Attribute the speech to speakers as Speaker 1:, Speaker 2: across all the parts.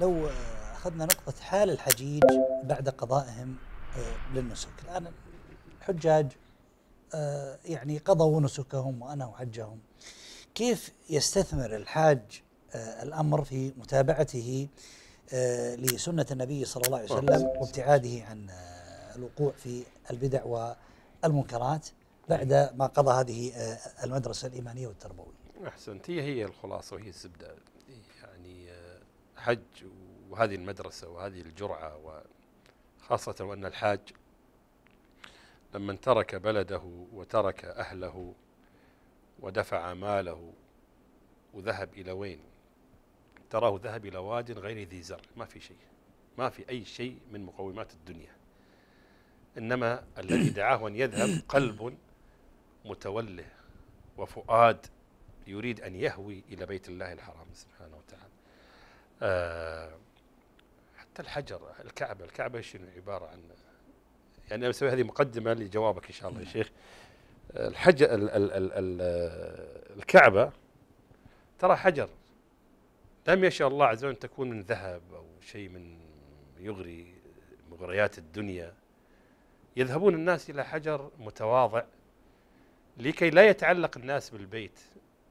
Speaker 1: لو أخذنا نقطة حال الحجيج بعد قضائهم آه، للنسك، الآن الحجاج آه، يعني قضوا نسكهم وأنهوا حجهم كيف يستثمر الحاج آه، الأمر في متابعته لسنة النبي صلى الله عليه وسلم وابتعاده عن الوقوع في البدع والمنكرات بعد ما قضى هذه المدرسة الإيمانية والتربوية؟
Speaker 2: أحسنت. هي هي الخلاصة وهي الزبدة. يعني حج وهذه المدرسة وهذه الجرعة وخاصة وأن الحاج لما ترك بلده وترك أهله ودفع ماله وذهب إلى وين؟ تراه ذهب إلى واد غير ذي زرع ما في شيء ما في أي شيء من مقومات الدنيا. إنما الذي دعاه أن يذهب قلب متوله وفؤاد يريد أن يهوي إلى بيت الله الحرام سبحانه وتعالى. حتى الحجر الكعبة الكعبة شنو؟ عبارة عن يعني أنا بسوي هذه مقدمة لجوابك إن شاء الله يا شيخ. الحجر ال ال ال ال الكعبة ترى حجر. لم يشاء الله عز وجل تكون من ذهب أو شيء من يغري مغريات الدنيا يذهبون الناس إلى حجر متواضع لكي لا يتعلق الناس بالبيت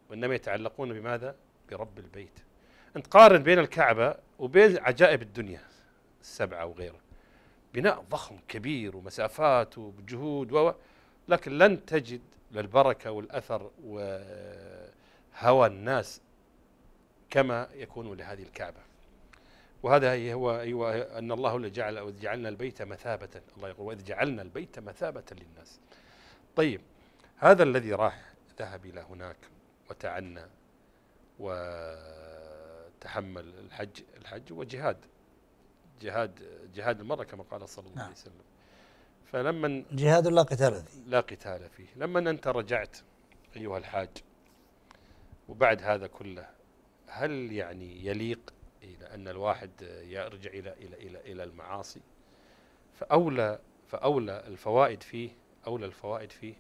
Speaker 2: وإنما يتعلقون بماذا؟ برب البيت. أنت قارن بين الكعبة وبين عجائب الدنيا السبعة وغيره. بناء ضخم كبير ومسافات وجهود و لكن لن تجد للبركة والأثر وهوى الناس كما يكون لهذه الكعبة. وهذا هو هو أن الله اللي جعل أو جعلنا البيت مثابة. الله يقول وإذ جعلنا البيت مثابة للناس طيب هذا الذي راح ذهب إلى هناك وتعنى وتحمل الحج الحج وجهاد جهاد جهاد المرأة كما قال صلى الله عليه نعم. وسلم.
Speaker 1: فلما جهاد لا قتال فيه.
Speaker 2: لا قتال فيه. لما أنت رجعت أيها الحاج وبعد هذا كله هل يعني يليق إلى أن الواحد يرجع إلى إلى إلى إلى المعاصي؟ فأولى فأولى الفوائد فيه أولى الفوائد فيه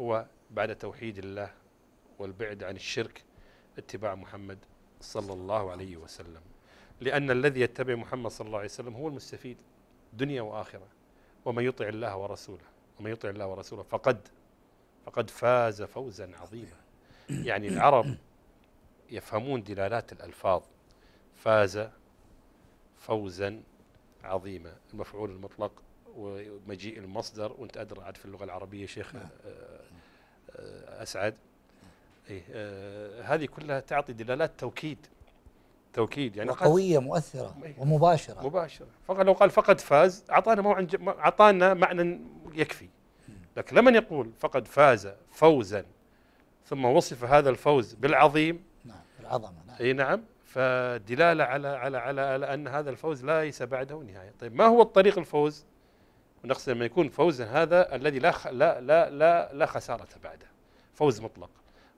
Speaker 2: هو بعد توحيد الله والبعد عن الشرك اتباع محمد صلى الله عليه وسلم. لأن الذي يتبع محمد صلى الله عليه وسلم هو المستفيد دنيا وآخرة. ومن يطع الله ورسوله ومن يطع الله ورسوله فقد فقد فاز فوزا عظيما. يعني العرب يفهمون دلالات الألفاظ. فاز فوزا عظيما. المفعول المطلق ومجيء المصدر وأنت أدرى عاد في اللغة العربية شيخ. آه، آه، أسعد. إيه آه هذه كلها تعطي دلالات توكيد. توكيد
Speaker 1: يعني قوية مؤثرة ومباشرة.
Speaker 2: مباشرة. فقط لو قال فقد فاز أعطانا موعد أعطانا معنى يكفي. لكن لمن يقول فقد فاز فوزا ثم وصف هذا الفوز بالعظيم؟
Speaker 1: نعم بالعظمة
Speaker 2: نعم. إي نعم. فدلالة على على على, على أن هذا الفوز ليس بعده نهاية. طيب ما هو الطريق الفوز؟ ونقصد لما يكون فوزا هذا الذي لا لا لا لا, لا خسارة بعده. فوز مطلق.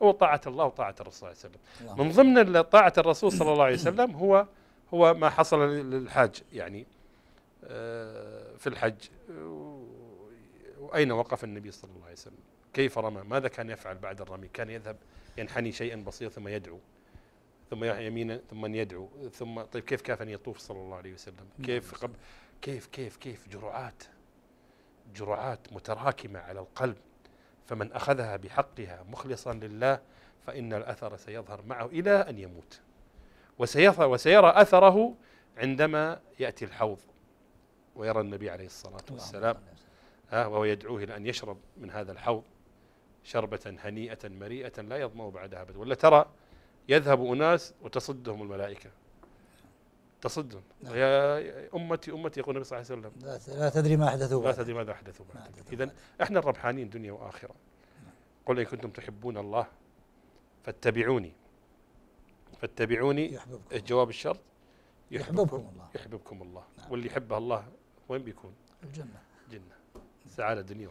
Speaker 2: هو طاعة الله وطاعة الرسول صلى الله عليه وسلم. من ضمن طاعة الرسول صلى الله عليه وسلم هو هو ما حصل للحاج يعني آه، في الحج. وأين وقف النبي صلى الله عليه وسلم؟ كيف رمى؟ ماذا كان يفعل بعد الرمي؟ كان يذهب ينحني شيئا بسيطا ثم يدعو. ثم يمينا ثم يدعو. ثم طيب كيف كان يطوف صلى الله عليه وسلم؟ كيف قبل كيف كيف كيف جرعات جرعات متراكمة على القلب. فمن أخذها بحقها مخلصا لله فإن الأثر سيظهر معه إلى أن يموت. وسيرى أثره عندما يأتي الحوض ويرى النبي عليه الصلاة والسلام. وهو يدعوه إلى أن يشرب من هذا الحوض شربة هنيئة مريئة لا يظمأ بعدها أبدا ولا ترى يذهب أناس وتصدهم الملائكة. تصدهم نعم. يا أمتي أمتي يقول النبي صلى الله عليه
Speaker 1: وسلم. لا تدري ما أحدثوا
Speaker 2: لا تدري ماذا أحدثوا بعد إذا إحنا الربحانين دنيا وآخرة. نعم. قل إن كنتم تحبون الله فاتبعوني. فاتبعوني جواب الشرط؟
Speaker 1: يحببكم, يحببكم. الله.
Speaker 2: يحببكم الله. نعم. واللي يحبه الله وين بيكون؟
Speaker 1: الجنة.
Speaker 2: جنة سعادة دنيا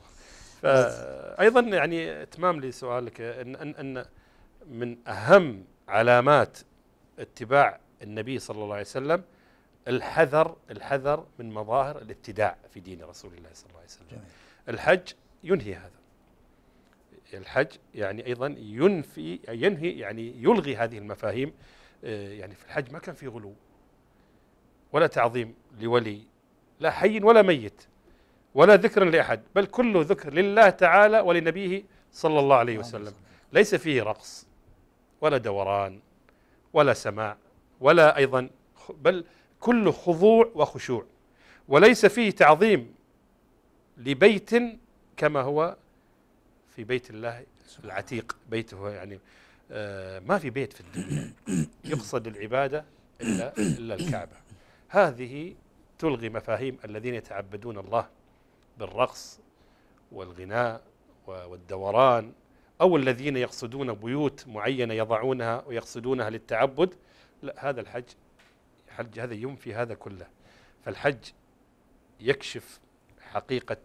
Speaker 2: فأيضا يعني إتمام لسؤالك أن, أن, أن من أهم علامات اتباع النبي صلى الله عليه وسلم الحذر الحذر من مظاهر الابتداع في دين رسول الله صلى الله عليه وسلم. جميل. الحج ينهي هذا. الحج يعني أيضا ينفي ينهي يعني يلغي هذه المفاهيم آه، يعني في الحج ما كان في غلو ولا تعظيم لولي لا حي ولا ميت ولا ذكر لأحد بل كله ذكر لله تعالى ولنبيه صلى الله عليه وسلم. ليس فيه رقص ولا دوران ولا سماع. ولا أيضا بل كله خضوع وخشوع. وليس فيه تعظيم لبيت كما هو في بيت الله العتيق. بيته يعني آه، ما في بيت في الدنيا يقصد العبادة إلا, إلا الكعبة. هذه تلغي مفاهيم الذين يتعبدون الله بالرقص والغناء والدوران أو الذين يقصدون بيوت معينة يضعونها ويقصدونها للتعبد لا هذا الحج الحج هذا ينفي هذا كله. فالحج يكشف حقيقة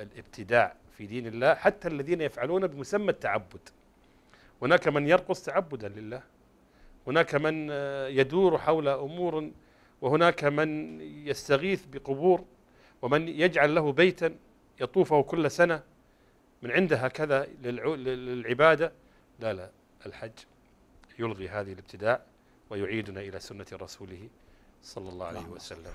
Speaker 2: الابتداع في دين الله حتى الذين يفعلون بمسمى التعبد. هناك من يرقص تعبدا لله هناك من يدور حول أمور وهناك من يستغيث بقبور ومن يجعل له بيتا يطوفه كل سنة من عنده هكذا للعبادة. لا لا الحج يلغي هذه الابتداع. ويعيدنا إلى سنة رسوله صلى الله عليه وسلم.